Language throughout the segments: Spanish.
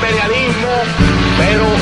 imperialismo, pero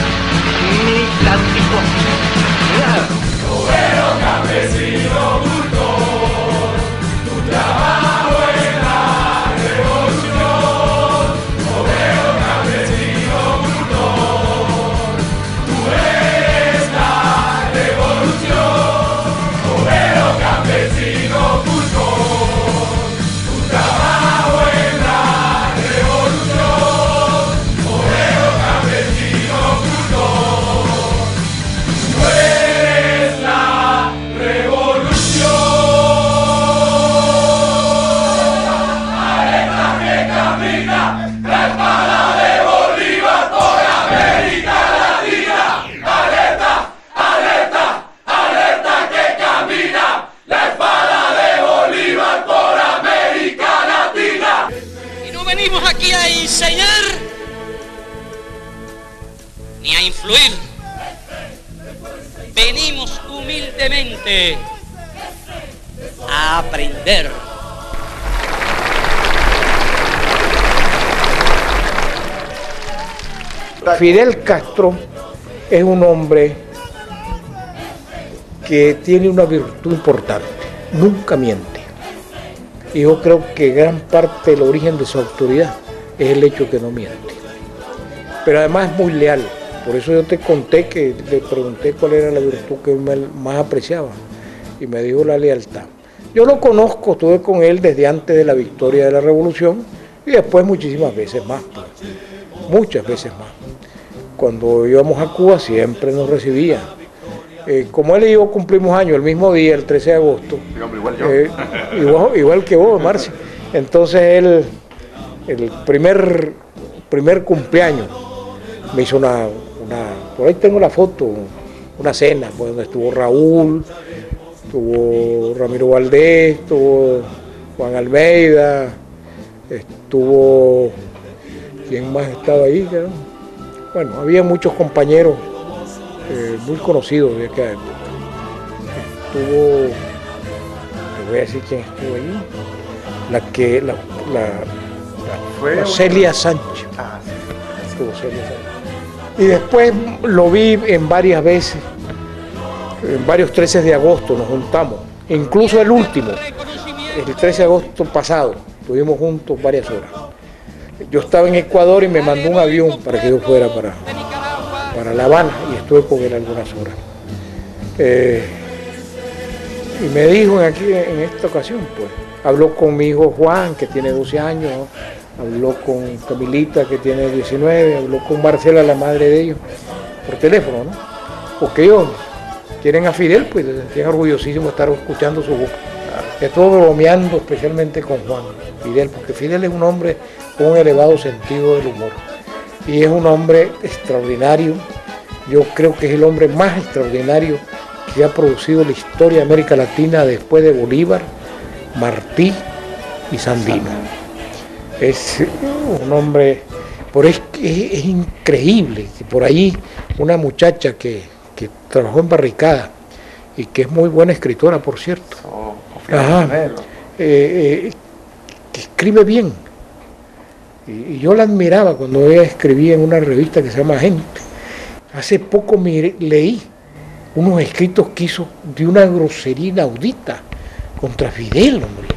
Fidel Castro es un hombre que tiene una virtud importante, nunca miente. Y yo creo que gran parte del origen de su autoridad es el hecho que no miente. Pero además es muy leal. Por eso yo te conté que le pregunté cuál era la virtud que más apreciaba. Y me dijo la lealtad. Yo lo conozco, estuve con él desde antes de la victoria de la revolución y después muchísimas veces más. pues. Muchas veces más. Cuando íbamos a Cuba siempre nos recibía. Eh, como él y yo cumplimos años el mismo día, el 13 de agosto, eh, igual, igual que vos, Marcia. Entonces él, el primer, primer cumpleaños, me hizo una, una, por ahí tengo la foto, una cena, pues, donde estuvo Raúl, estuvo Ramiro Valdés, estuvo Juan Almeida, estuvo, ¿quién más estaba ahí? cabrón? Bueno, había muchos compañeros eh, muy conocidos de aquella época. Estuvo, te voy a decir quién estuvo ahí, la que, la, la- la- la Celia Sánchez. Estuvo Celia Sánchez. Y después lo vi en varias veces, en varios 13 de agosto nos juntamos, incluso el último, el 13 de agosto pasado, estuvimos juntos varias horas. Yo estaba en Ecuador y me mandó un avión para que yo fuera para, para La Habana y estuve con él algunas horas. Eh, y me dijo en aquí en esta ocasión, pues, habló con mi hijo Juan, que tiene 12 años, habló con Camilita, que tiene 19, habló con Marcela, la madre de ellos, por teléfono, ¿no? Porque ellos quieren a Fidel, pues se sentían orgullosísimos estar escuchando su voz. Estuvo bromeando especialmente con Juan Fidel, porque Fidel es un hombre un elevado sentido del humor. Y es un hombre extraordinario. Yo creo que es el hombre más extraordinario que ha producido la historia de América Latina después de Bolívar, Martí y Sandino. Es un hombre, por es, es, es increíble por ahí una muchacha que, que trabajó en barricada y que es muy buena escritora, por cierto. Ajá. Eh, eh, que escribe bien. Y, yo la admiraba cuando ella escribía en una revista que se llama Gente. Hace poco miré- leí unos escritos que hizo de una grosería inaudita contra Fidel, hombre.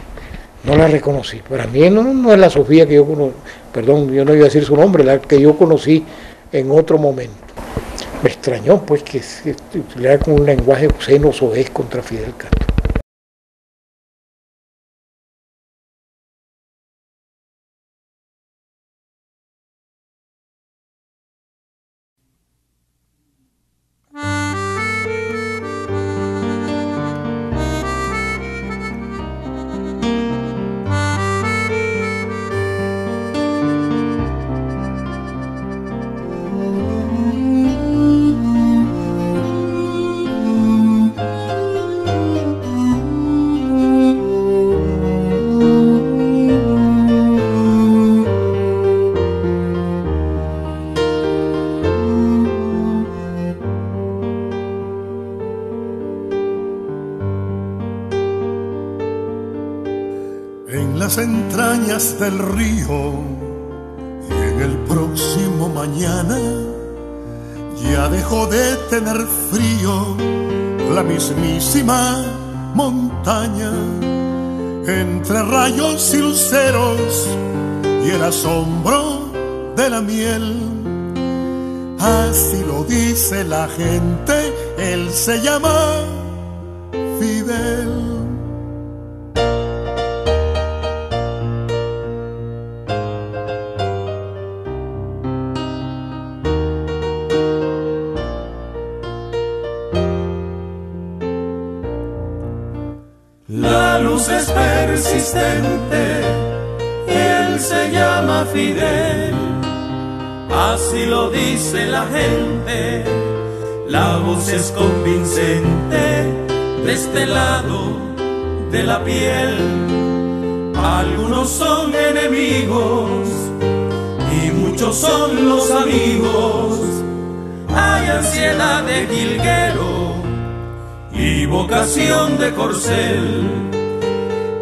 No la reconocí. Para mí no, no es la Sofía que yo conocí, perdón, yo no iba a decir su nombre, la que yo conocí en otro momento. Me extrañó pues que se utilizara con un lenguaje obsceno soez contra Fidel Castro. Del río y en el próximo mañana ya dejó de tener frío la mismísima montaña entre rayos y luceros y el asombro de la miel. Así lo dice la gente, él se llama Fidel. Así lo dice la gente, la voz es convincente de este lado de la piel. Algunos son enemigos y muchos son los amigos, hay ansiedad de jilguero y vocación de corcel.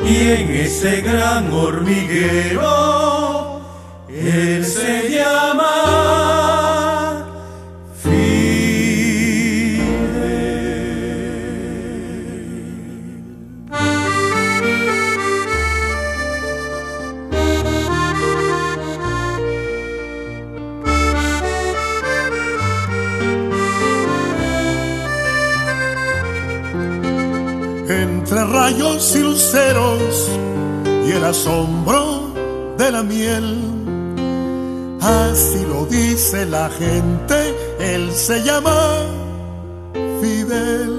Y en ese gran hormiguero, gente, él se llama Fidel.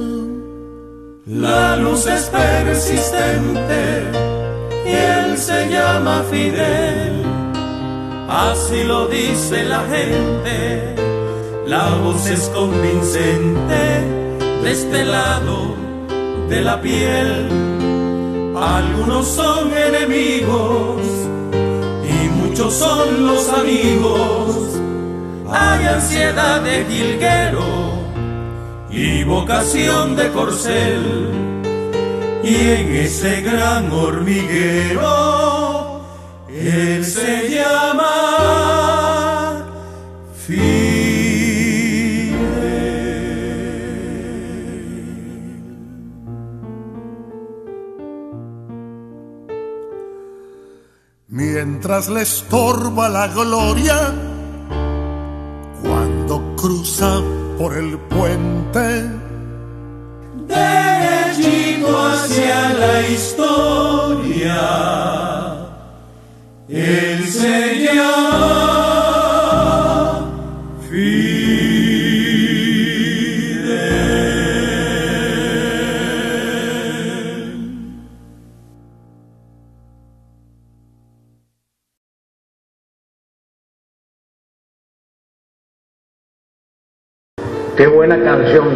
La luz es persistente y él se llama Fidel. Así lo dice la gente, la voz es convincente de este lado de la piel. Algunos son enemigos y muchos son los amigos. Hay ansiedad de jilguero y vocación de corcel. Y en ese gran hormiguero, él se llama Fidel. Mientras le estorba la gloria, cruza por el puente, derechito hacia la historia. Él se Qué buena canción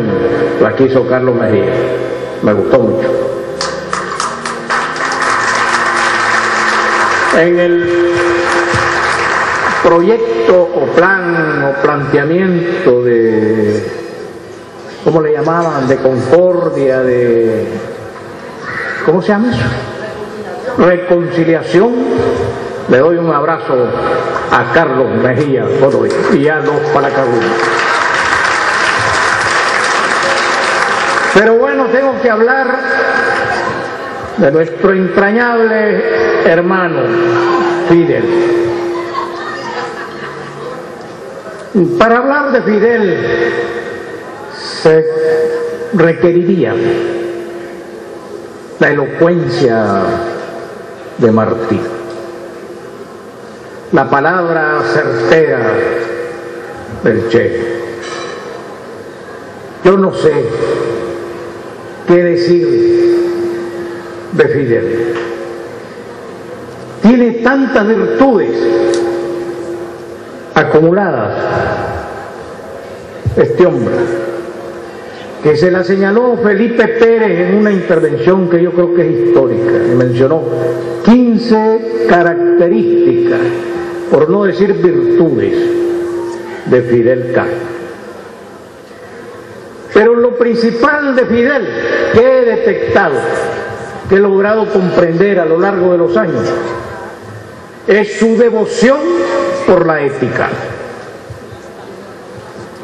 la que hizo Carlos Mejía. Me gustó mucho. En el proyecto o plan o planteamiento de, ¿cómo le llamaban? De concordia, de, ¿cómo se llama eso? Reconciliación. Le doy un abrazo a Carlos Mejía Godoy y a los Palacabunos. Pero tengo que hablar de nuestro entrañable hermano Fidel. Para hablar de Fidel se requeriría la elocuencia de Martí, la palabra certera del Che. Yo no sé qué decir de Fidel. Tiene tantas virtudes acumuladas este hombre que se la señaló Felipe Pérez en una intervención que yo creo que es histórica, y mencionó 15 características, por no decir virtudes, de Fidel Castro. Pero lo principal de Fidel que he detectado, que he logrado comprender a lo largo de los años, es su devoción por la ética.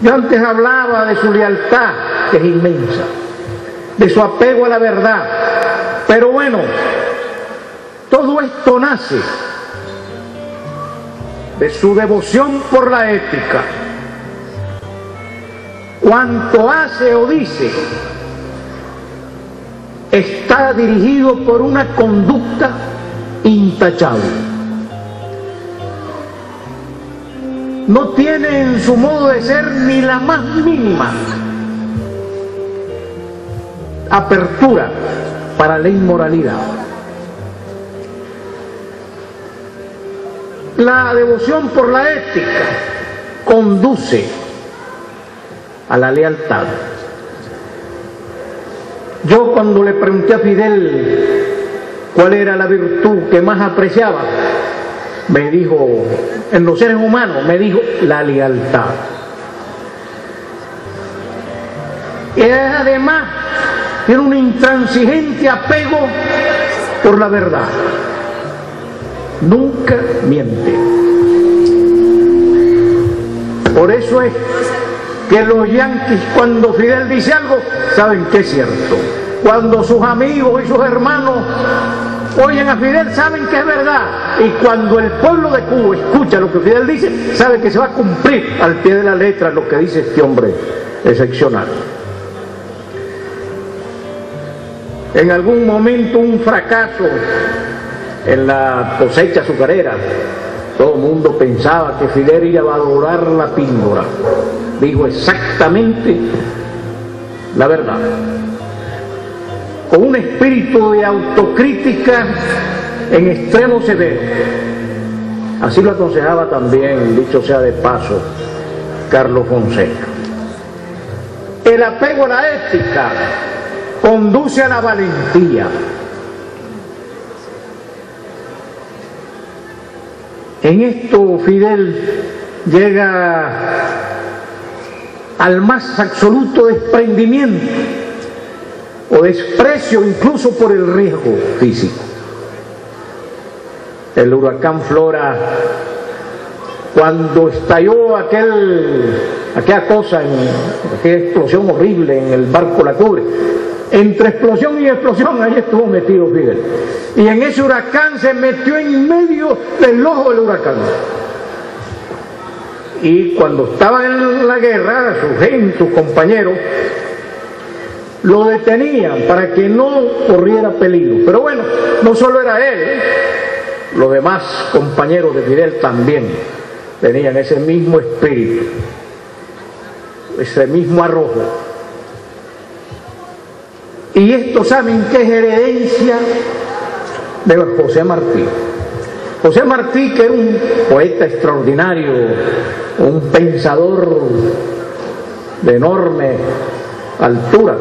Yo antes hablaba de su lealtad, que es inmensa, de su apego a la verdad, pero bueno, todo esto nace de su devoción por la ética. Cuanto hace o dice está dirigido por una conducta intachable. No tiene en su modo de ser ni la más mínima apertura para la inmoralidad. La devoción por la ética conduce a la lealtad. Yo cuando le pregunté a Fidel cuál era la virtud que más apreciaba, me dijo, en los seres humanos, me dijo la lealtad. Y además tiene un intransigente apego por la verdad. Nunca miente. Por eso es que los yanquis cuando Fidel dice algo saben que es cierto. Cuando sus amigos y sus hermanos oyen a Fidel saben que es verdad. Y cuando el pueblo de Cuba escucha lo que Fidel dice, sabe que se va a cumplir al pie de la letra lo que dice este hombre excepcional. En algún momento un fracaso en la cosecha azucarera, todo el mundo pensaba que Fidel iba a adorar la píldora dijo exactamente la verdad. Con un espíritu de autocrítica en extremo severo. Así lo aconsejaba también, dicho sea de paso, Carlos Fonseca. El apego a la ética conduce a la valentía. En esto Fidel llega al más absoluto desprendimiento o desprecio incluso por el riesgo físico. El huracán Flora, cuando estalló aquel, aquella cosa, aquella explosión horrible en el barco La Cubre, entre explosión y explosión ahí estuvo metido Fidel. Y en ese huracán se metió en medio del ojo del huracán y cuando estaba en la guerra, su gente, sus compañeros, lo detenían para que no corriera peligro. Pero bueno, no solo era él, los demás compañeros de Fidel también tenían ese mismo espíritu, ese mismo arrojo. Y esto saben que es herencia de José Martí. José Martí, que era un poeta extraordinario, un pensador de enorme altura,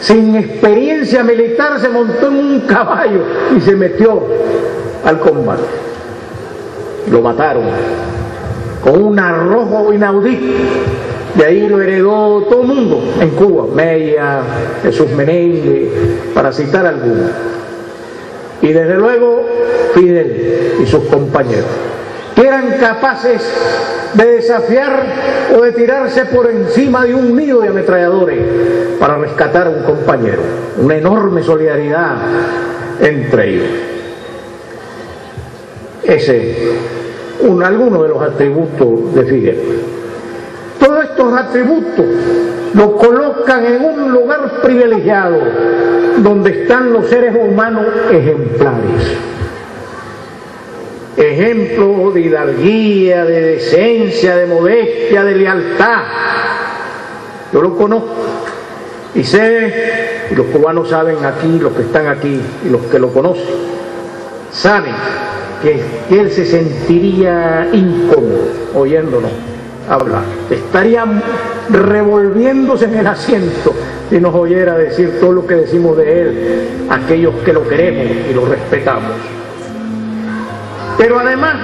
sin experiencia militar se montó en un caballo y se metió al combate. Lo mataron con un arrojo inaudito. De ahí lo heredó todo el mundo en Cuba, Mella, Jesús Menéndez, para citar algunos. Y desde luego Fidel y sus compañeros, que eran capaces de desafiar o de tirarse por encima de un nido de ametralladores para rescatar a un compañero. Una enorme solidaridad entre ellos. Ese es un, alguno de los atributos de Fidel. Estos atributos lo colocan en un lugar privilegiado donde están los seres humanos ejemplares. Ejemplo de hidalguía, de decencia, de modestia, de lealtad. Yo lo conozco y sé, y los cubanos saben aquí, los que están aquí y los que lo conocen, saben que, que él se sentiría incómodo oyéndonos hablar. Estaría revolviéndose en el asiento si nos oyera decir todo lo que decimos de él, aquellos que lo queremos y lo respetamos. Pero además,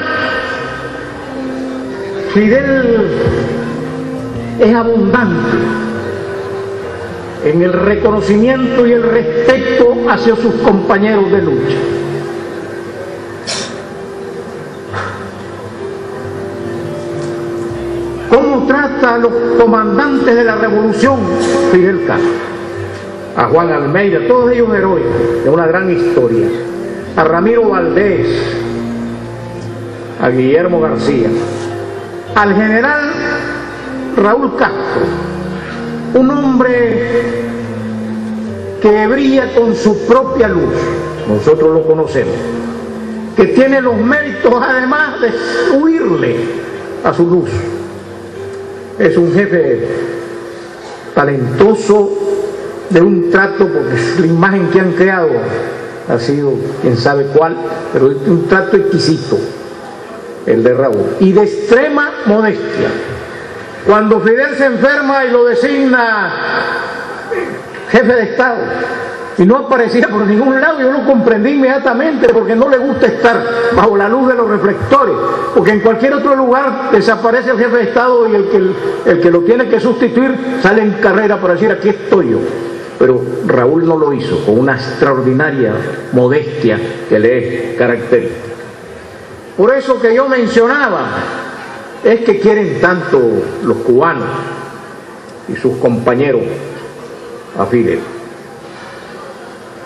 Fidel es abundante en el reconocimiento y el respeto hacia sus compañeros de lucha. A los comandantes de la revolución, Fidel Castro, a Juan Almeida, todos ellos héroes de una gran historia, a Ramiro Valdés, a Guillermo García, al general Raúl Castro, un hombre que brilla con su propia luz, nosotros lo conocemos, que tiene los méritos además de huirle a su luz. Es un jefe talentoso de un trato, porque la imagen que han creado ha sido quién sabe cuál, pero es un trato exquisito, el de Raúl, y de extrema modestia. Cuando Fidel se enferma y lo designa jefe de Estado, y no aparecía por ningún lado, yo lo comprendí inmediatamente porque no le gusta estar bajo la luz de los reflectores, porque en cualquier otro lugar desaparece el jefe de Estado y el que, el que lo tiene que sustituir sale en carrera para decir aquí estoy yo. Pero Raúl no lo hizo con una extraordinaria modestia que le es característica. Por eso que yo mencionaba, es que quieren tanto los cubanos y sus compañeros a.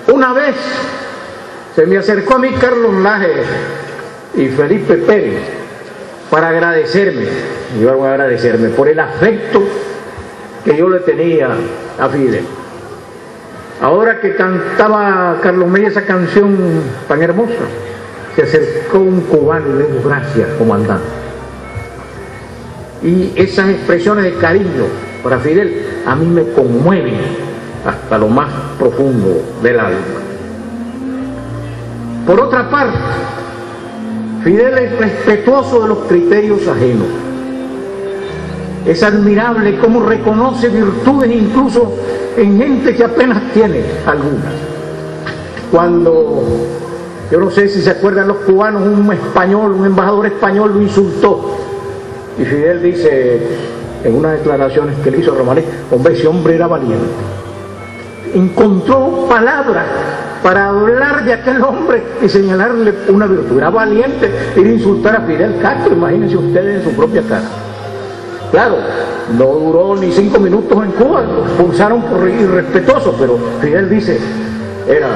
Una vez se me acercó a mí Carlos Laje y Felipe Pérez para agradecerme, iban a agradecerme por el afecto que yo le tenía a Fidel. Ahora que cantaba Carlos Mella esa canción tan hermosa, se acercó un cubano y le dijo gracias, comandante. Y esas expresiones de cariño para Fidel a mí me conmueven hasta lo más profundo del alma. Por otra parte, Fidel es respetuoso de los criterios ajenos. Es admirable cómo reconoce virtudes incluso en gente que apenas tiene algunas. Cuando, yo no sé si se acuerdan los cubanos, un español, un embajador español lo insultó. Y Fidel dice en unas declaraciones que le hizo Romané, hombre, ese hombre era valiente encontró palabras para hablar de aquel hombre y señalarle una virtud. Era valiente ir a insultar a Fidel Castro, imagínense ustedes en su propia cara. Claro, no duró ni cinco minutos en Cuba, lo expulsaron por irrespetuoso, pero Fidel dice, era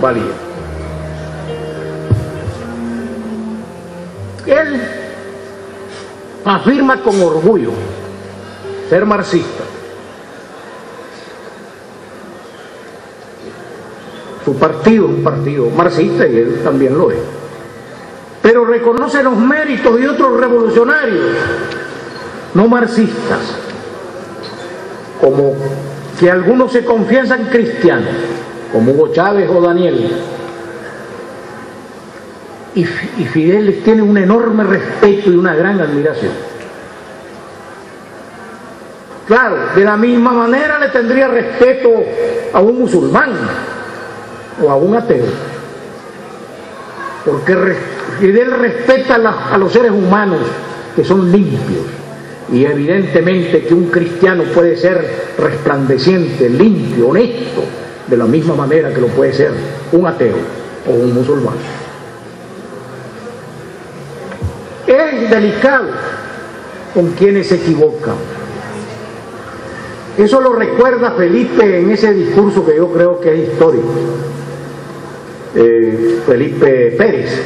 valiente. Él afirma con orgullo ser marxista. Su partido un partido marxista y él también lo es. Pero reconoce los méritos de otros revolucionarios, no marxistas, como que algunos se confiesan cristianos, como Hugo Chávez o Daniel. Y, y Fidel les tiene un enorme respeto y una gran admiración. Claro, de la misma manera le tendría respeto a un musulmán, o a un ateo. Porque Fidel respeta a los seres humanos que son limpios. Y evidentemente que un cristiano puede ser resplandeciente, limpio, honesto, de la misma manera que lo puede ser un ateo o un musulmán. Es delicado con quienes se equivocan. Eso lo recuerda Felipe en ese discurso que yo creo que es histórico. Eh, Felipe Pérez,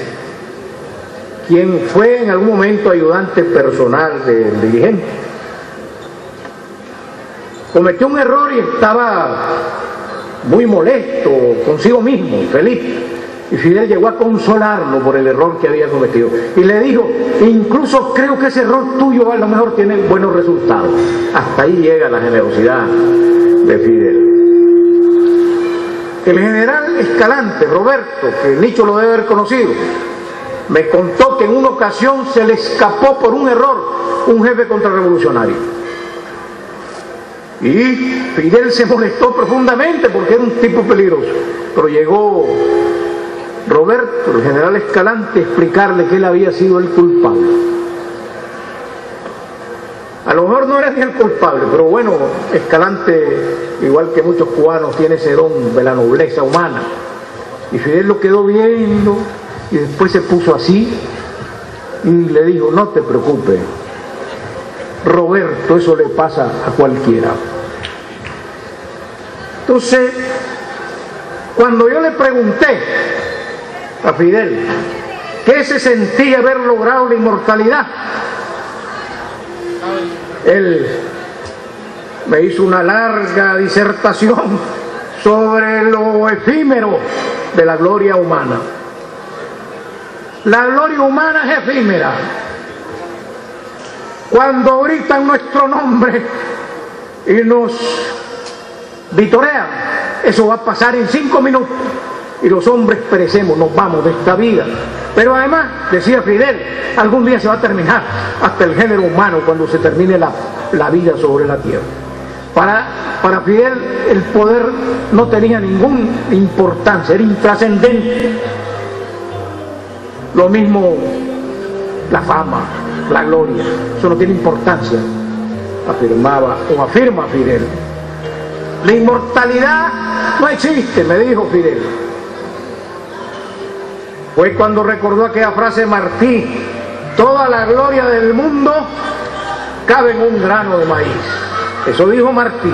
quien fue en algún momento ayudante personal del dirigente. Cometió un error y estaba muy molesto consigo mismo, Felipe. Y Fidel llegó a consolarlo por el error que había cometido. Y le dijo, incluso creo que ese error tuyo a lo mejor tiene buenos resultados. Hasta ahí llega la generosidad de Fidel. El general Escalante, Roberto, que nicho lo debe haber conocido, me contó que en una ocasión se le escapó por un error un jefe contrarrevolucionario. Y Fidel se molestó profundamente porque era un tipo peligroso. Pero llegó Roberto, el general Escalante, a explicarle que él había sido el culpable. A lo mejor no ni el culpable, pero bueno, Escalante, igual que muchos cubanos, tiene ese don de la nobleza humana. Y Fidel lo quedó viendo y después se puso así y le dijo, no te preocupes, Roberto, eso le pasa a cualquiera. Entonces, cuando yo le pregunté a Fidel qué se sentía haber logrado la inmortalidad, él me hizo una larga disertación sobre lo efímero de la gloria humana. La gloria humana es efímera. Cuando gritan nuestro nombre y nos vitorean, eso va a pasar en cinco minutos y los hombres perecemos, nos vamos de esta vida. Pero además, decía Fidel, algún día se va a terminar hasta el género humano cuando se termine la, la vida sobre la tierra. Para, para Fidel el poder no tenía ninguna importancia, era intrascendente. Lo mismo la fama, la gloria, eso no tiene importancia, afirmaba o afirma Fidel. La inmortalidad no existe, me dijo Fidel. Fue cuando recordó aquella frase Martí, toda la gloria del mundo cabe en un grano de maíz. Eso dijo Martí,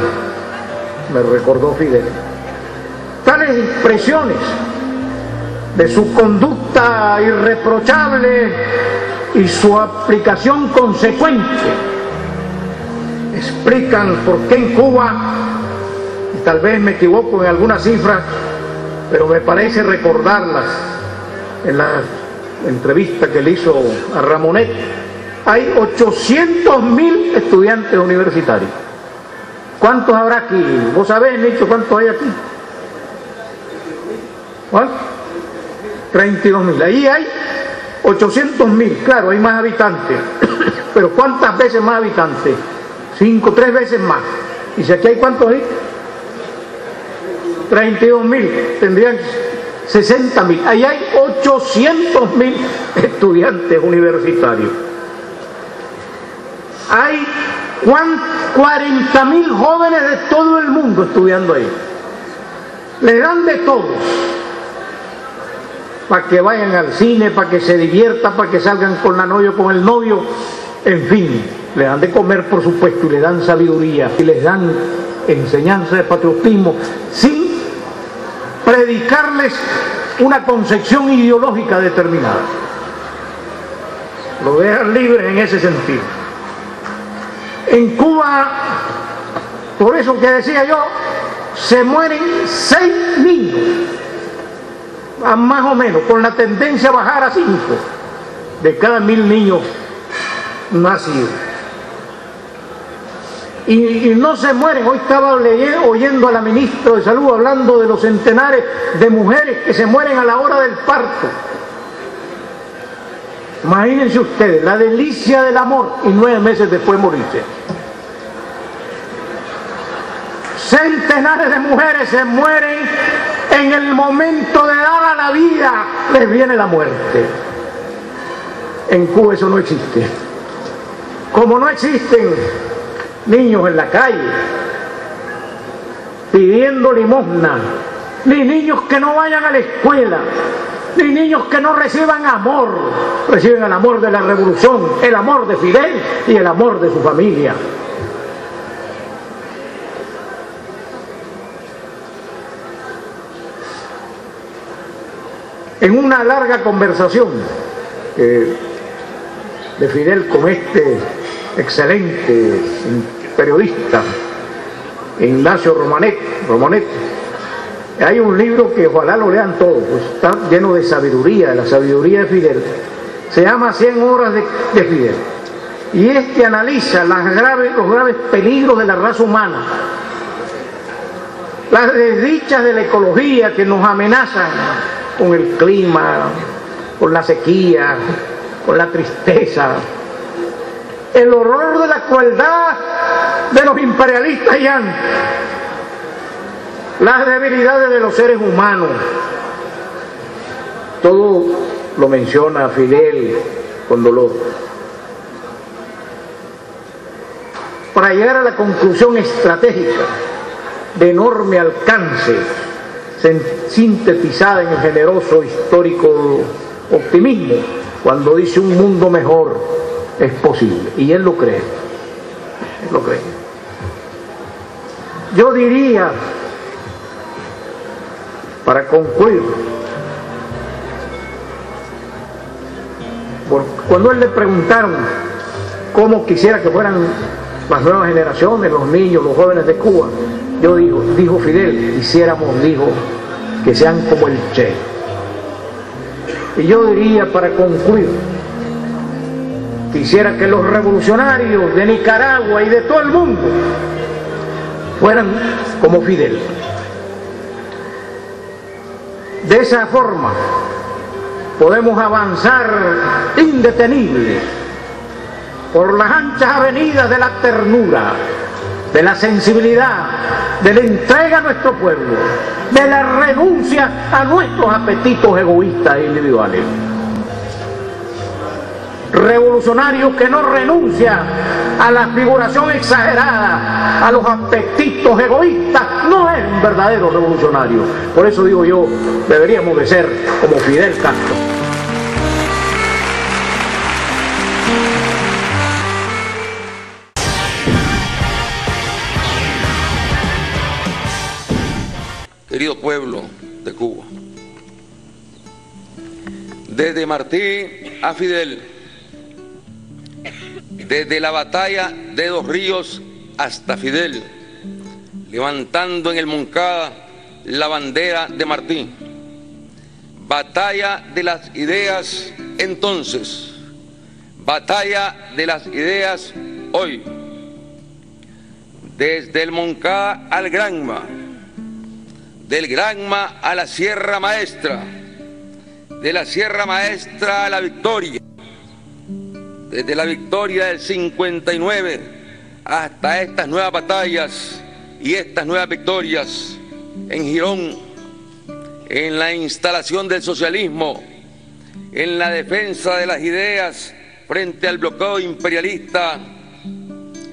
me recordó Fidel. Tales impresiones de su conducta irreprochable y su aplicación consecuente explican por qué en Cuba, y tal vez me equivoco en algunas cifras, pero me parece recordarlas en la entrevista que le hizo a Ramonet, hay 800 mil estudiantes universitarios. ¿Cuántos habrá aquí? ¿Vos sabés, Nicho, cuántos hay aquí? ¿Cuántos? 32 mil. Ahí hay 800 mil, claro, hay más habitantes. Pero ¿cuántas veces más habitantes? Cinco, tres veces más. ¿Y si aquí hay cuántos hay? 32 mil. Tendrían 60 mil. Ahí hay 800 mil estudiantes universitarios. Hay 40 mil jóvenes de todo el mundo estudiando ahí. Le dan de todo. Para que vayan al cine, para que se diviertan, para que salgan con la novia, con el novio. En fin, le dan de comer, por supuesto, y le dan sabiduría, y les dan enseñanza de patriotismo, sin predicarles una concepción ideológica determinada. Lo dejan libres en ese sentido. En Cuba, por eso que decía yo, se mueren seis niños, más o menos, con la tendencia a bajar a cinco de cada mil niños nacidos. Y, no se mueren. Hoy estaba oyendo a la ministra de Salud hablando de los centenares de mujeres que se mueren a la hora del parto. Imagínense ustedes, la delicia del amor y nueve meses después morirse. Centenares de mujeres se mueren en el momento de dar a la vida, les viene la muerte. En Cuba eso no existe. Como no existen niños en la calle pidiendo limosna, ni niños que no vayan a la escuela, ni niños que no reciban amor, reciben el amor de la revolución, el amor de Fidel y el amor de su familia. En una larga conversación eh, de Fidel con este excelente periodista, Ignacio Romanet, Romanet, hay un libro que ojalá lo lean todos, pues está lleno de sabiduría, de la sabiduría de Fidel. Se llama 100 horas de, de Fidel. Y este analiza los graves peligros de la raza humana, las desdichas de la ecología que nos amenazan con el clima, con la sequía, con la tristeza, el horror de la crueldad de los imperialistas y las debilidades de los seres humanos. Todo lo menciona Fidel con dolor. Para llegar a la conclusión estratégica de enorme alcance, sintetizada en el generoso histórico optimismo, cuando dice un mundo mejor es posible, y él lo cree. lo creen. Yo diría, para concluir, cuando él le preguntaron cómo quisiera que fueran las nuevas generaciones, los niños, los jóvenes de Cuba, yo digo, dijo Fidel, quisiéramos, dijo, que sean como el Che. Y yo diría para concluir, quisiera que los revolucionarios de Nicaragua y de todo el mundo fueran como Fidel. De esa forma podemos avanzar indetenibles por las anchas avenidas de la ternura, de la sensibilidad, de la entrega a nuestro pueblo, de la renuncia a nuestros apetitos egoístas e individuales. Revolucionario que no renuncia a la figuración exagerada, a los apetitos egoístas, no es un verdadero revolucionario. Por eso digo yo, deberíamos de ser como Fidel Castro. querido pueblo de Cuba. Desde Martí a Fidel, desde la batalla de Dos Ríos hasta Fidel, levantando en el Moncada la bandera de Martí. Batalla de las ideas entonces, batalla de las ideas hoy. Desde el Moncada al Granma, del Granma a la Sierra Maestra, de la Sierra Maestra a la Victoria, desde la Victoria del 59 hasta estas nuevas batallas y estas nuevas victorias en Girón, en la instalación del socialismo, en la defensa de las ideas frente al bloqueo imperialista,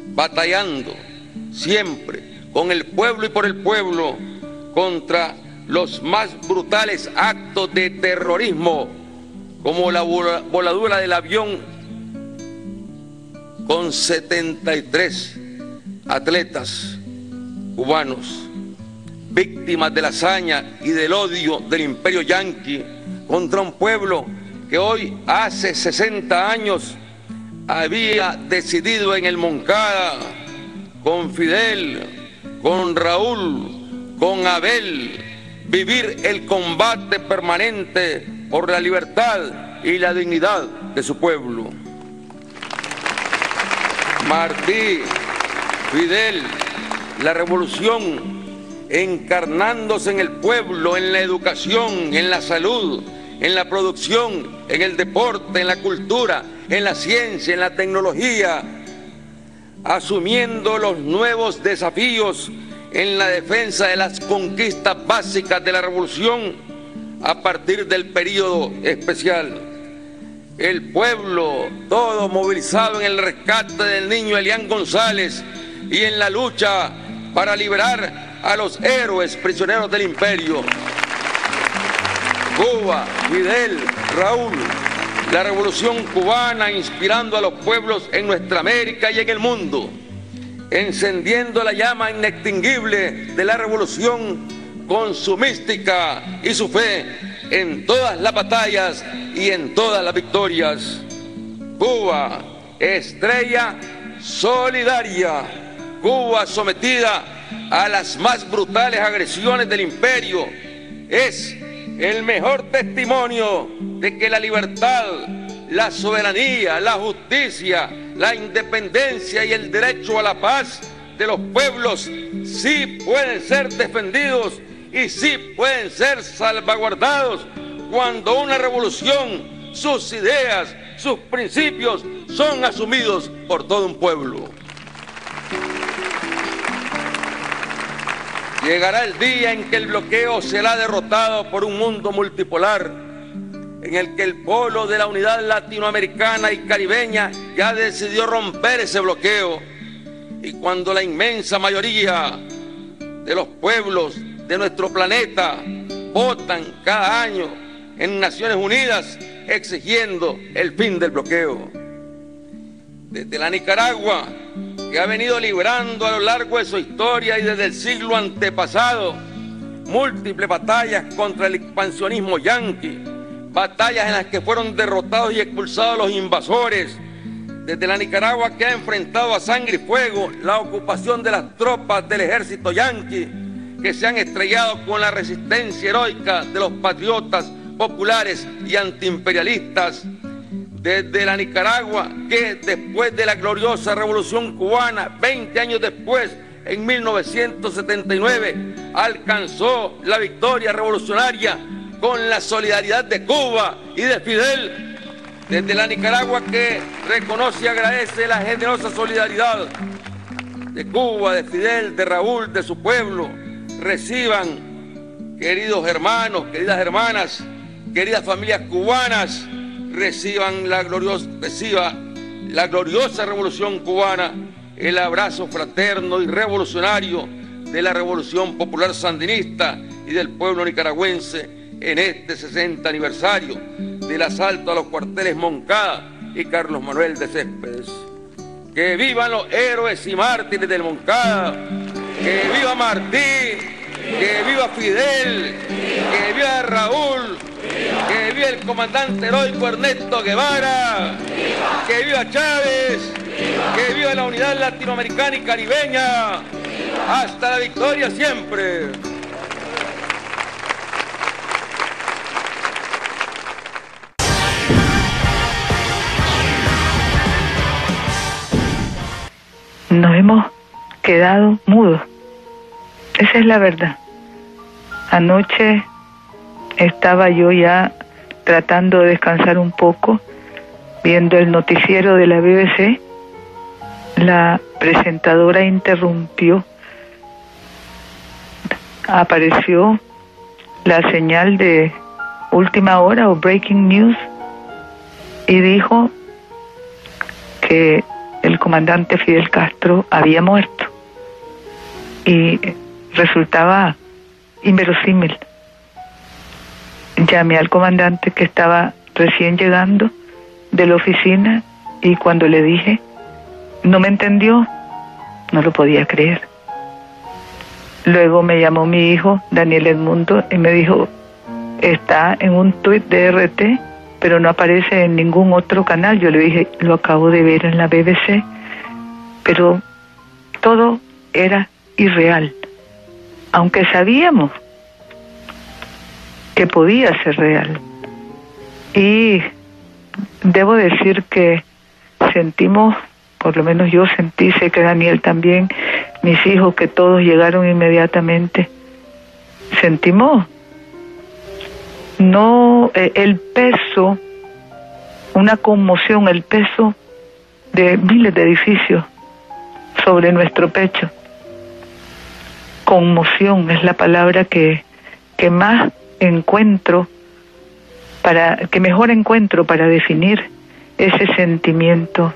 batallando siempre con el pueblo y por el pueblo contra los más brutales actos de terrorismo, como la voladura del avión con 73 atletas cubanos, víctimas de la hazaña y del odio del imperio yanqui contra un pueblo que hoy hace 60 años había decidido en el Moncada con Fidel, con Raúl, con Abel, vivir el combate permanente por la libertad y la dignidad de su pueblo. Martí, Fidel, la revolución encarnándose en el pueblo, en la educación, en la salud, en la producción, en el deporte, en la cultura, en la ciencia, en la tecnología, asumiendo los nuevos desafíos en la defensa de las conquistas básicas de la revolución a partir del periodo especial. El pueblo, todo movilizado en el rescate del niño Elián González y en la lucha para liberar a los héroes prisioneros del imperio. Cuba, Fidel, Raúl, la revolución cubana inspirando a los pueblos en nuestra América y en el mundo encendiendo la llama inextinguible de la revolución con su mística y su fe en todas las batallas y en todas las victorias. Cuba, estrella solidaria, Cuba sometida a las más brutales agresiones del imperio, es el mejor testimonio de que la libertad, la soberanía, la justicia, la independencia y el derecho a la paz de los pueblos sí pueden ser defendidos y sí pueden ser salvaguardados cuando una revolución, sus ideas, sus principios son asumidos por todo un pueblo. Llegará el día en que el bloqueo será derrotado por un mundo multipolar en el que el polo de la unidad latinoamericana y caribeña ya decidió romper ese bloqueo y cuando la inmensa mayoría de los pueblos de nuestro planeta votan cada año en Naciones Unidas exigiendo el fin del bloqueo. Desde la Nicaragua que ha venido librando a lo largo de su historia y desde el siglo antepasado múltiples batallas contra el expansionismo yanqui, batallas en las que fueron derrotados y expulsados los invasores, desde la Nicaragua que ha enfrentado a sangre y fuego la ocupación de las tropas del ejército yanqui, que se han estrellado con la resistencia heroica de los patriotas populares y antiimperialistas, desde la Nicaragua que después de la gloriosa revolución cubana, 20 años después, en 1979, alcanzó la victoria revolucionaria con la solidaridad de Cuba y de Fidel, desde la Nicaragua que reconoce y agradece la generosa solidaridad de Cuba, de Fidel, de Raúl, de su pueblo. Reciban, queridos hermanos, queridas hermanas, queridas familias cubanas, reciban la gloriosa, reciba la gloriosa revolución cubana, el abrazo fraterno y revolucionario de la revolución popular sandinista y del pueblo nicaragüense en este 60 aniversario del asalto a los cuarteles Moncada y Carlos Manuel de Céspedes. Que vivan los héroes y mártires del Moncada, que viva Martín, que viva Fidel, que viva Raúl, que viva el comandante heroico Ernesto Guevara, que viva Chávez, que viva la unidad latinoamericana y caribeña, hasta la victoria siempre. Quedado mudos. Esa es la verdad. Anoche estaba yo ya tratando de descansar un poco, viendo el noticiero de la BBC. La presentadora interrumpió. Apareció la señal de última hora o breaking news y dijo que el comandante Fidel Castro había muerto. Y resultaba inverosímil llamé al comandante que estaba recién llegando de la oficina y cuando le dije, no me entendió, no lo podía creer. Luego me llamó mi hijo, Daniel Edmundo, y me dijo, está en un tuit de RT, pero no aparece en ningún otro canal. Yo le dije, lo acabo de ver en la BBC, pero todo era irreal. Aunque sabíamos que podía ser real. Y debo decir que sentimos, por lo menos yo sentí, sé que Daniel también, mis hijos, que todos llegaron inmediatamente, sentimos no eh, el peso, una conmoción, el peso de miles de edificios sobre nuestro pecho. Conmoción es la palabra que, que más encuentro para que mejor encuentro para definir ese sentimiento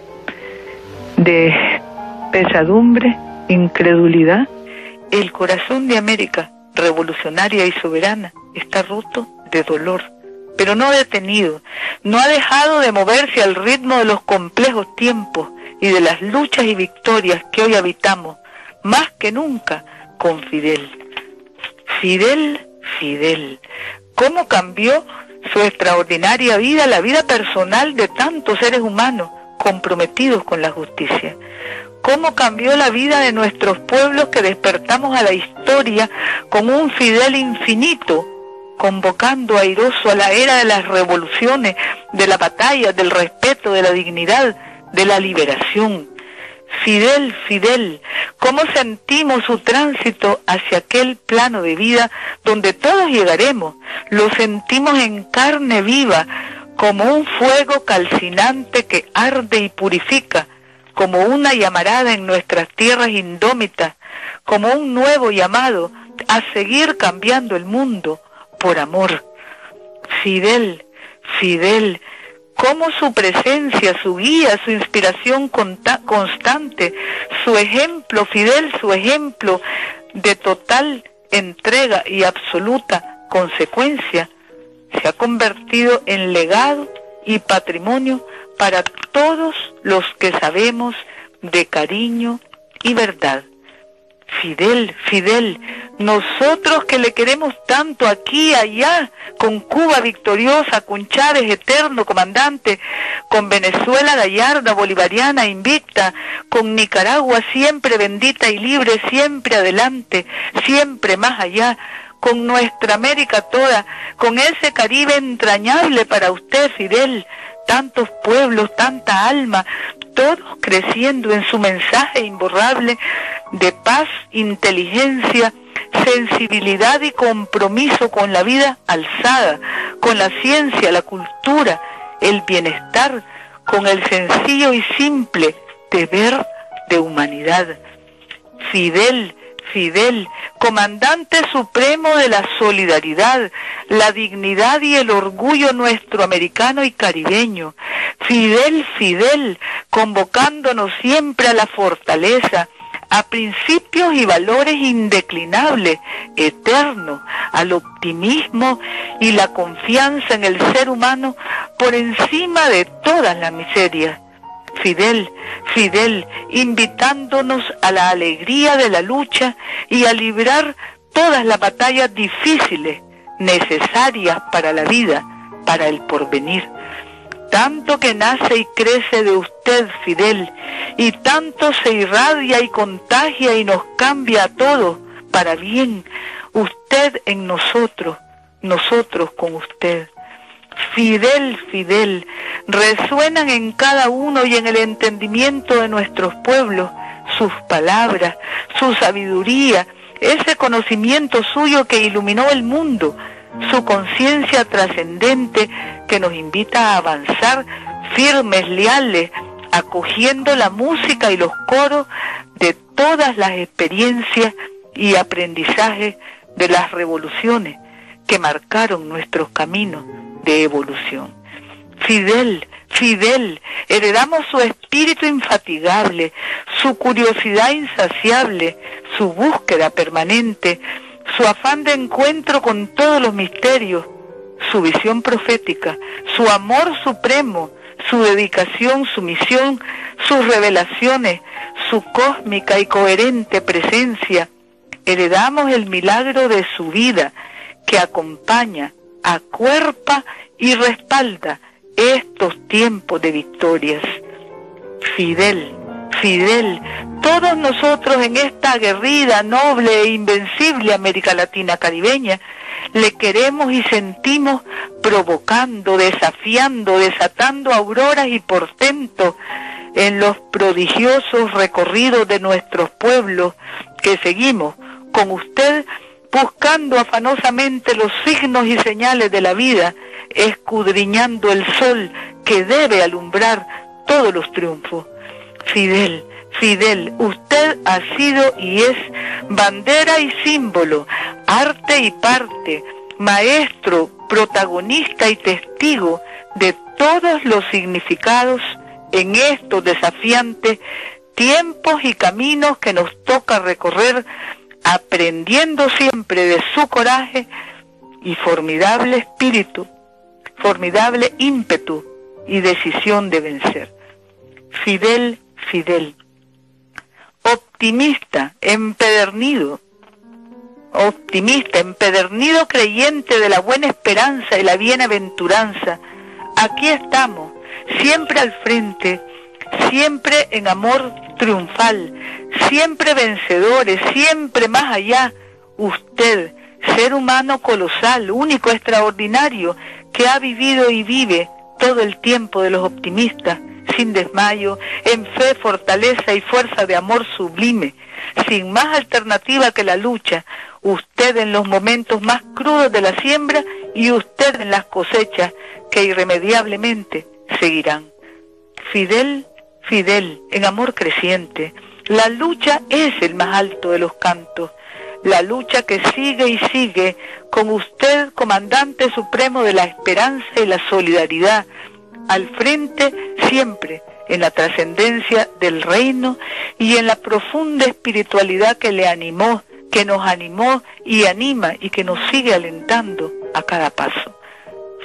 de pesadumbre, incredulidad. El corazón de América, revolucionaria y soberana, está roto de dolor, pero no detenido, no ha dejado de moverse al ritmo de los complejos tiempos y de las luchas y victorias que hoy habitamos, más que nunca con Fidel. Fidel Fidel. ¿Cómo cambió su extraordinaria vida, la vida personal de tantos seres humanos comprometidos con la justicia? ¿Cómo cambió la vida de nuestros pueblos que despertamos a la historia con un Fidel infinito, convocando airoso a la era de las revoluciones, de la batalla, del respeto, de la dignidad, de la liberación? Fidel, Fidel, cómo sentimos su tránsito hacia aquel plano de vida donde todos llegaremos. Lo sentimos en carne viva, como un fuego calcinante que arde y purifica, como una llamarada en nuestras tierras indómitas, como un nuevo llamado a seguir cambiando el mundo por amor. Fidel, Fidel, cómo su presencia, su guía, su inspiración constante, su ejemplo fidel, su ejemplo de total entrega y absoluta consecuencia, se ha convertido en legado y patrimonio para todos los que sabemos de cariño y verdad. Fidel, Fidel, nosotros que le queremos tanto aquí, allá, con Cuba victoriosa, con Chávez eterno comandante, con Venezuela gallarda, bolivariana, invicta, con Nicaragua siempre bendita y libre, siempre adelante, siempre más allá, con nuestra América toda, con ese Caribe entrañable para usted, Fidel, tantos pueblos, tanta alma, todos creciendo en su mensaje imborrable de paz, inteligencia, sensibilidad y compromiso con la vida alzada, con la ciencia, la cultura, el bienestar, con el sencillo y simple deber de humanidad. Fidel, Fidel, comandante supremo de la solidaridad, la dignidad y el orgullo nuestro americano y caribeño. Fidel, Fidel, convocándonos siempre a la fortaleza, a principios y valores indeclinables, eternos, al optimismo y la confianza en el ser humano por encima de todas las miserias. Fidel, Fidel, invitándonos a la alegría de la lucha y a librar todas las batallas difíciles necesarias para la vida, para el porvenir. Tanto que nace y crece de usted, Fidel, y tanto se irradia y contagia y nos cambia a todos para bien. Usted en nosotros, nosotros con usted. Fidel, Fidel, resuenan en cada uno y en el entendimiento de nuestros pueblos sus palabras, su sabiduría, ese conocimiento suyo que iluminó el mundo, su conciencia trascendente que nos invita a avanzar firmes, leales, acogiendo la música y los coros de todas las experiencias y aprendizajes de las revoluciones que marcaron nuestros caminos de evolución. Fidel, Fidel, heredamos su espíritu infatigable, su curiosidad insaciable, su búsqueda permanente, su afán de encuentro con todos los misterios, su visión profética, su amor supremo, su dedicación, su misión, sus revelaciones, su cósmica y coherente presencia. Heredamos el milagro de su vida que acompaña, acuerpa y respalda estos tiempos de victorias. Fidel, Fidel, todos nosotros en esta aguerrida, noble e invencible América Latina caribeña, le queremos y sentimos provocando, desafiando, desatando auroras y portentos en los prodigiosos recorridos de nuestros pueblos que seguimos con usted buscando afanosamente los signos y señales de la vida, escudriñando el sol que debe alumbrar todos los triunfos. Fidel, Fidel, usted ha sido y es bandera y símbolo, arte y parte, maestro, protagonista y testigo de todos los significados en estos desafiantes tiempos y caminos que nos toca recorrer aprendiendo siempre de su coraje y formidable espíritu, formidable ímpetu y decisión de vencer. Fidel, Fidel, optimista, empedernido, optimista, empedernido creyente de la buena esperanza y la bienaventuranza, aquí estamos, siempre al frente, siempre en amor triunfal, siempre vencedores, siempre más allá, usted, ser humano colosal, único, extraordinario, que ha vivido y vive todo el tiempo de los optimistas, sin desmayo, en fe, fortaleza y fuerza de amor sublime, sin más alternativa que la lucha, usted en los momentos más crudos de la siembra y usted en las cosechas que irremediablemente seguirán. Fidel fidel, en amor creciente. La lucha es el más alto de los cantos, la lucha que sigue y sigue con usted, comandante supremo de la esperanza y la solidaridad, al frente siempre en la trascendencia del reino y en la profunda espiritualidad que le animó, que nos animó y anima y que nos sigue alentando a cada paso.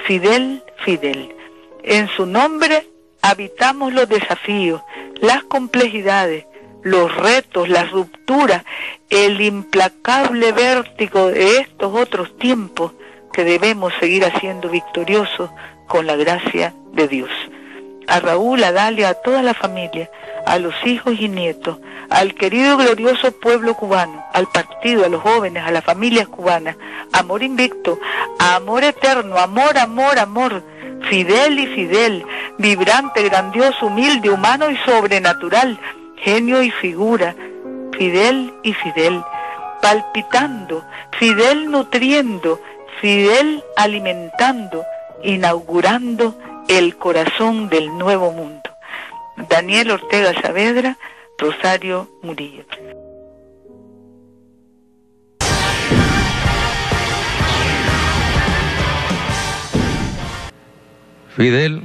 Fidel, Fidel. En su nombre habitamos los desafíos, las complejidades, los retos, las rupturas, el implacable vértigo de estos otros tiempos que debemos seguir haciendo victoriosos con la gracia de Dios. A Raúl, a Dalia, a toda la familia, a los hijos y nietos, al querido y glorioso pueblo cubano, al partido, a los jóvenes, a las familias cubanas, amor invicto, amor eterno, amor, amor, amor, fidel y fidel, vibrante, grandioso, humilde, humano y sobrenatural, genio y figura, fidel y fidel, palpitando, fidel nutriendo, fidel alimentando, inaugurando el corazón del nuevo mundo. Daniel Ortega Saavedra, Rosario Murillo. Fidel,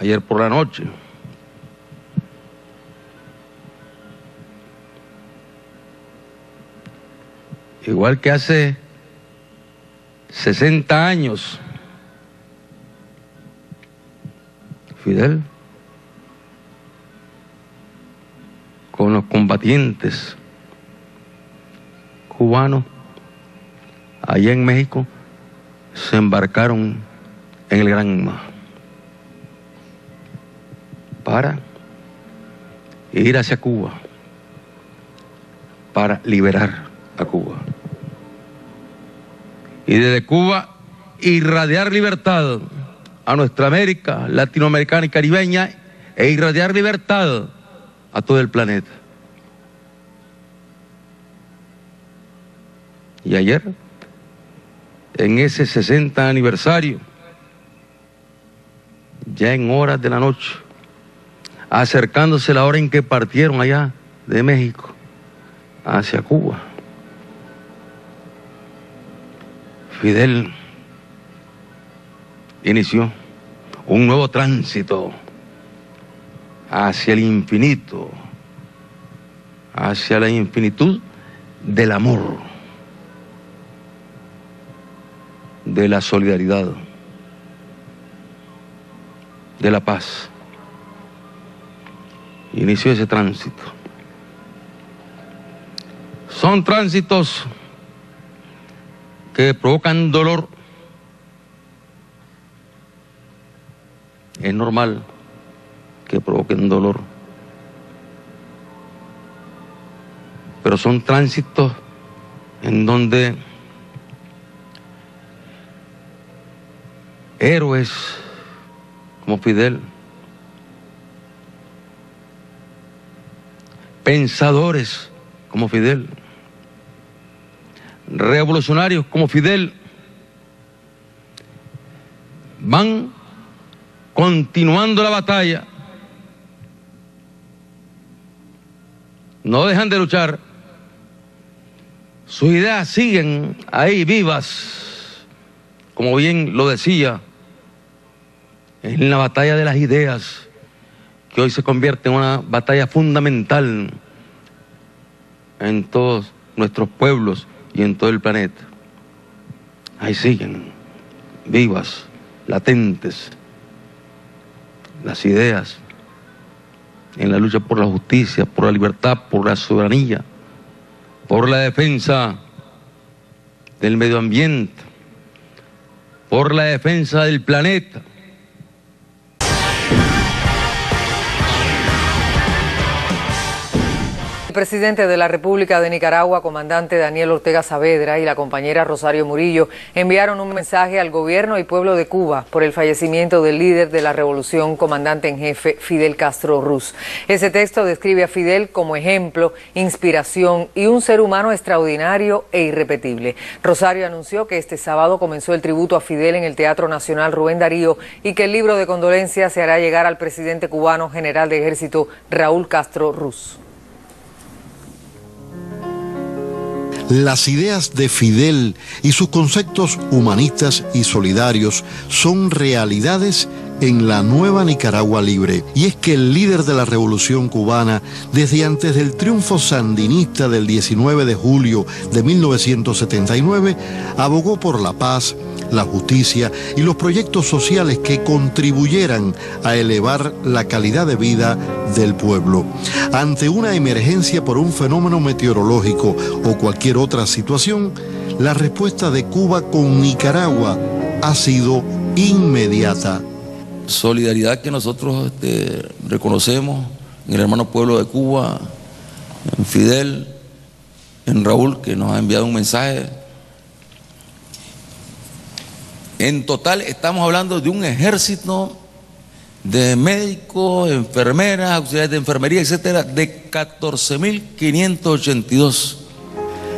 ayer por la noche, igual que hace 60 años, Fidel, con los combatientes cubanos allá en México, se embarcaron en el Granma para ir hacia Cuba, para liberar a Cuba. Y desde Cuba irradiar libertad a nuestra América latinoamericana y caribeña e irradiar libertad a todo el planeta. Y ayer, en ese 60 aniversario, ya en horas de la noche, acercándose la hora en que partieron allá de México hacia Cuba. Fidel inició un nuevo tránsito hacia el infinito, hacia la infinitud del amor, de la solidaridad, de la paz. Inició ese tránsito. Son tránsitos que provocan dolor es normal que provoquen dolor. Pero son tránsitos en donde héroes como Fidel, pensadores como Fidel, revolucionarios como Fidel, van continuando la batalla, no dejan de luchar, sus ideas siguen ahí vivas, como bien lo decía, en la batalla de las ideas, que hoy se convierte en una batalla fundamental en todos nuestros pueblos y en todo el planeta. Ahí siguen, vivas, latentes las ideas en la lucha por la justicia, por la libertad, por la soberanía, por la defensa del medio ambiente, por la defensa del planeta. Presidente de la República de Nicaragua, comandante Daniel Ortega Saavedra y la compañera Rosario Murillo enviaron un mensaje al gobierno y pueblo de Cuba por el fallecimiento del líder de la revolución, comandante en jefe Fidel Castro Ruz. Ese texto describe a Fidel como ejemplo, inspiración y un ser humano extraordinario e irrepetible. Rosario anunció que este sábado comenzó el tributo a Fidel en el Teatro Nacional Rubén Darío y que el libro de condolencias se hará llegar al presidente cubano general de ejército Raúl Castro Ruz. Las ideas de Fidel y sus conceptos humanistas y solidarios son realidades en la nueva Nicaragua libre. Y es que el líder de la revolución cubana, desde antes del triunfo sandinista del 19 de julio de 1979, abogó por la paz, la justicia y los proyectos sociales que contribuyeran a elevar la calidad de vida del pueblo. Ante una emergencia por un fenómeno meteorológico o cualquier otra situación, la respuesta de Cuba con Nicaragua ha sido inmediata. Solidaridad que nosotros este, reconocemos en el hermano pueblo de Cuba, en Fidel, en Raúl, que nos ha enviado un mensaje en total estamos hablando de un ejército de médicos, enfermeras, auxiliares de enfermería, etcétera, de 14.582.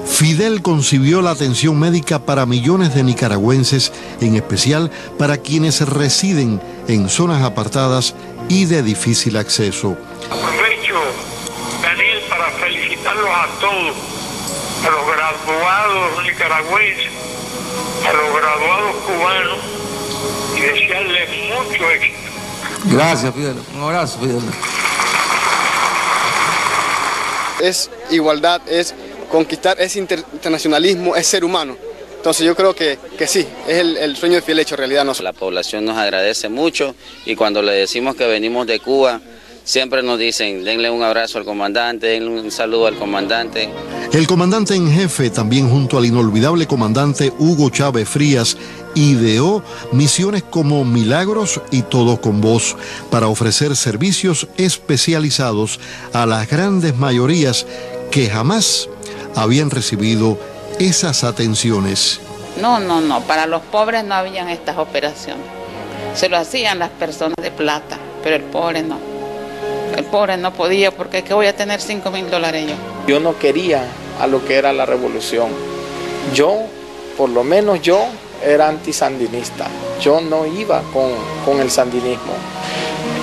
Fidel concibió la atención médica para millones de nicaragüenses, en especial para quienes residen en zonas apartadas y de difícil acceso. Aprovecho, Daniel, para felicitarlos a todos, a los graduados nicaragüenses a los graduados cubanos y desearles mucho éxito. Gracias, Fidel. Un abrazo, Fidel. Es igualdad, es conquistar, es internacionalismo, es ser humano. Entonces yo creo que, que sí, es el, el, sueño de Fidel hecho realidad. No. La población nos agradece mucho y cuando le decimos que venimos de Cuba, siempre nos dicen, denle un abrazo al comandante, denle un saludo al comandante. El comandante en jefe, también junto al inolvidable comandante Hugo Chávez Frías, ideó misiones como Milagros y Todo con Voz para ofrecer servicios especializados a las grandes mayorías que jamás habían recibido esas atenciones. No, no, no, para los pobres no habían estas operaciones. Se lo hacían las personas de plata, pero el pobre no. El pobre no podía porque ¿qué voy a tener 5 mil dólares yo? Yo no quería a lo que era la revolución. Yo, por lo menos yo, era antisandinista. Yo no iba con, con el sandinismo.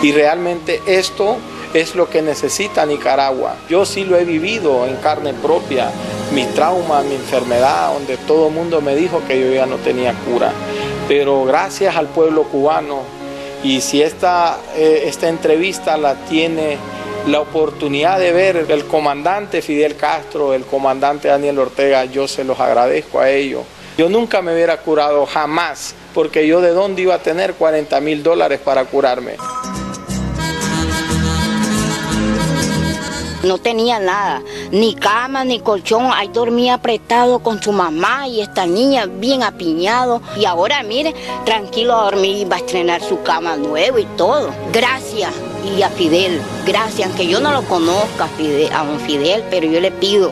Y realmente esto es lo que necesita Nicaragua. Yo sí lo he vivido en carne propia, mi trauma, mi enfermedad, donde todo el mundo me dijo que yo ya no tenía cura. Pero gracias al pueblo cubano, y si esta, eh, esta entrevista la tiene la oportunidad de ver el comandante Fidel Castro, el comandante Daniel Ortega, yo se los agradezco a ellos. Yo nunca me hubiera curado, jamás, porque yo de dónde iba a tener 40 mil dólares para curarme. No tenía nada, ni cama, ni colchón. Ahí dormía apretado con su mamá y esta niña bien apiñado. Y ahora, mire, tranquilo a dormir, va a estrenar su cama nuevo y todo. Gracias. Y a Fidel, gracias, aunque yo no lo conozca Fidel, a un Fidel, pero yo le pido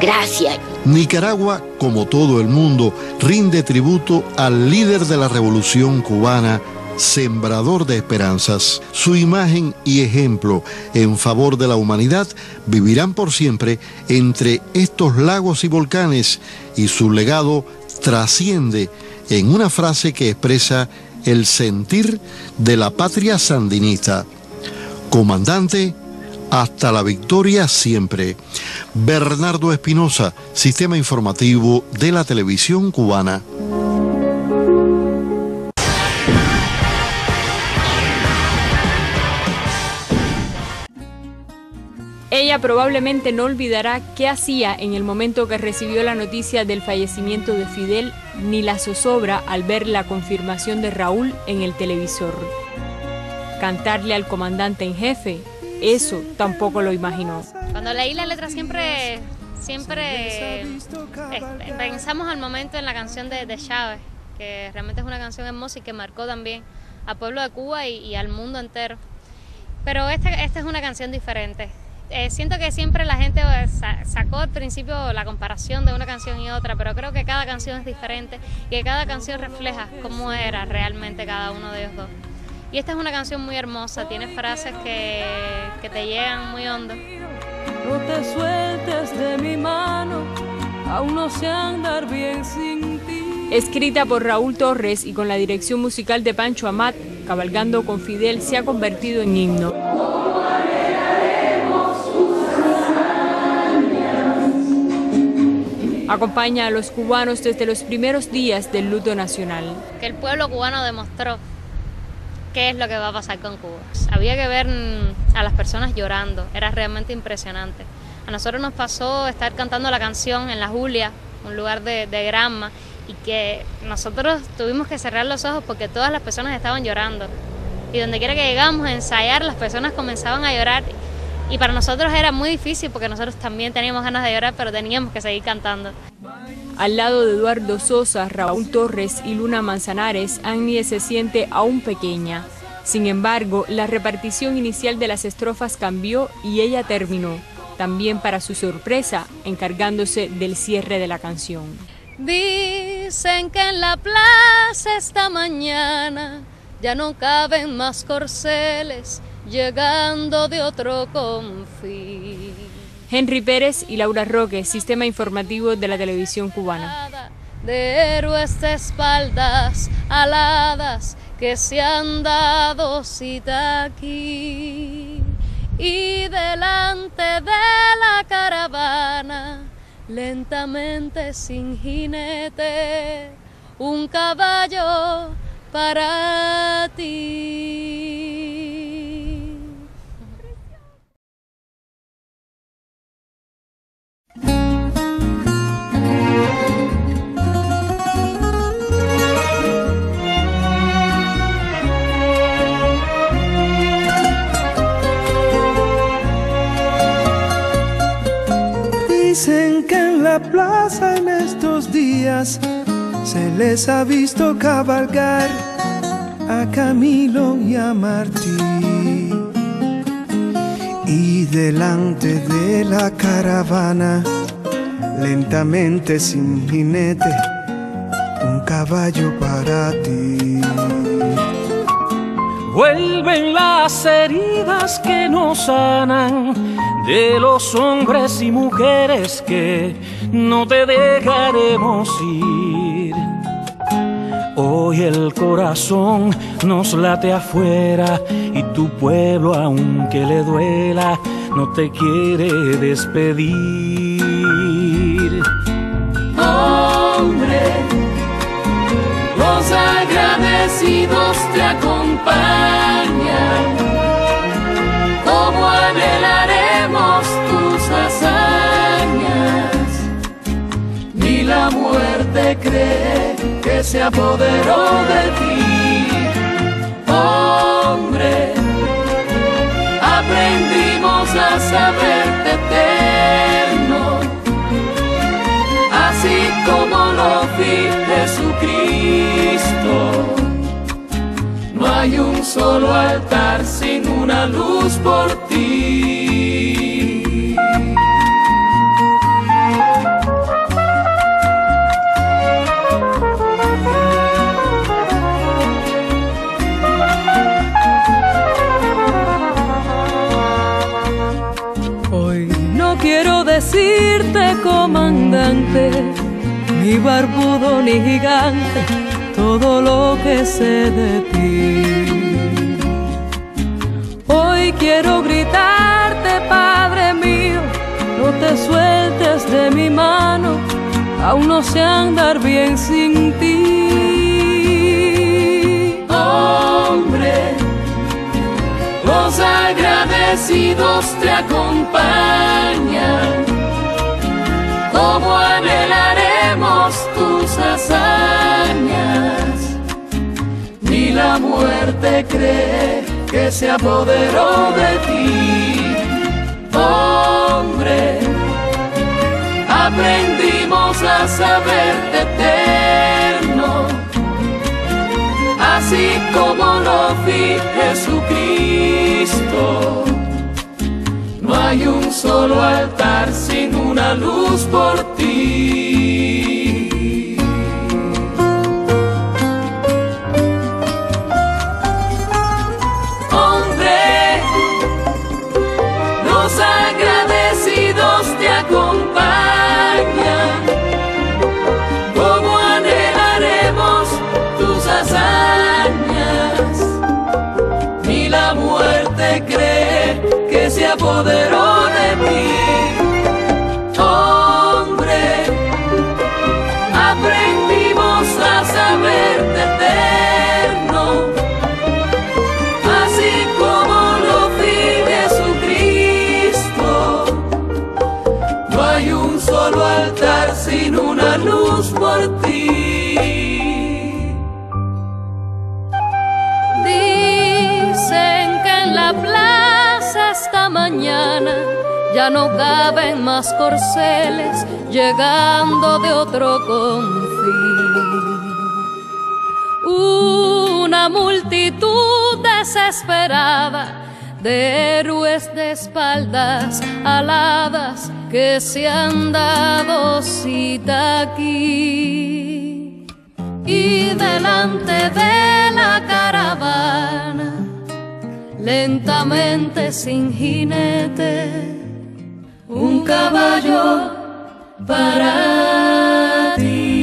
gracias. Nicaragua, como todo el mundo, rinde tributo al líder de la revolución cubana, sembrador de esperanzas. Su imagen y ejemplo en favor de la humanidad vivirán por siempre entre estos lagos y volcanes y su legado trasciende en una frase que expresa el sentir de la patria sandinista. Comandante, hasta la victoria siempre. Bernardo Espinosa, Sistema Informativo de la Televisión Cubana. Ella probablemente no olvidará qué hacía en el momento que recibió la noticia del fallecimiento de Fidel, ni la zozobra al ver la confirmación de Raúl en el televisor. Cantarle al comandante en jefe, eso tampoco lo imaginó. Cuando leí la letra siempre, siempre eh, pensamos al momento en la canción de, de, Chávez, que realmente es una canción hermosa y que marcó también al pueblo de Cuba y, y al mundo entero. Pero esta, esta es una canción diferente eh, siento que siempre la gente eh, sacó al principio la comparación de una canción y otra, pero creo que cada canción es diferente y que cada canción refleja cómo era realmente cada uno de ellos dos. Y esta es una canción muy hermosa, tiene frases que, que te llegan muy hondo. No te sueltes de mi mano, aún no sé andar bien sin ti. Escrita por Raúl Torres y con la dirección musical de Pancho Amat, Cabalgando con Fidel se ha convertido en himno. Acompaña a los cubanos desde los primeros días del luto nacional. Que el pueblo cubano demostró qué es lo que va a pasar con Cuba. Había que ver mm, a las personas llorando, era realmente impresionante. A nosotros nos pasó estar cantando la canción en la Julia, un lugar de, de Granma, y que nosotros tuvimos que cerrar los ojos porque todas las personas estaban llorando. Y donde quiera que llegamos a ensayar, las personas comenzaban a llorar. Y para nosotros era muy difícil porque nosotros también teníamos ganas de llorar, pero teníamos que seguir cantando. Al lado de Eduardo Sosa, Raúl Torres y Luna Manzanares, Annie se siente aún pequeña. Sin embargo, la repartición inicial de las estrofas cambió y ella terminó, también para su sorpresa, encargándose del cierre de la canción. Dicen que en la plaza esta mañana ya no caben más corceles llegando de otro confín. Henry Pérez y Laura Roque, Sistema Informativo de la Televisión Cubana. De héroes de espaldas aladas que se han dado cita aquí y delante de la caravana lentamente sin jinete un caballo para ti. Plaza en estos días se les ha visto cabalgar a Camilo y a Martí. Y delante de la caravana, lentamente sin jinete, un caballo para ti. Vuelven las heridas que nos sanan de los hombres y mujeres que no te dejaremos ir. Hoy el corazón nos late afuera y tu pueblo, aunque le duela, no te quiere despedir. Hombre, los agradecidos te acompañan. Que se apoderó de ti. Hombre, aprendimos a saberte eterno, así como lo vi Jesucristo. No hay un solo altar sin una luz por ti. Ni barbudo ni gigante, todo lo que sé de ti. Hoy quiero gritarte, Padre mío, no te sueltes de mi mano, aún no sé andar bien sin ti. Hombre, los agradecidos te acompañan, como anhelaremos tus hazañas, ni la muerte cree que se apoderó de ti. Hombre, aprendimos a saberte eterno, así como lo vi Jesucristo. Hay un solo altar sin una luz por ti. Ya no caben más corceles llegando de otro confín. Una multitud desesperada de héroes de espaldas aladas que se han dado cita aquí. Y delante de la caravana, lentamente sin jinete, un caballo para ti.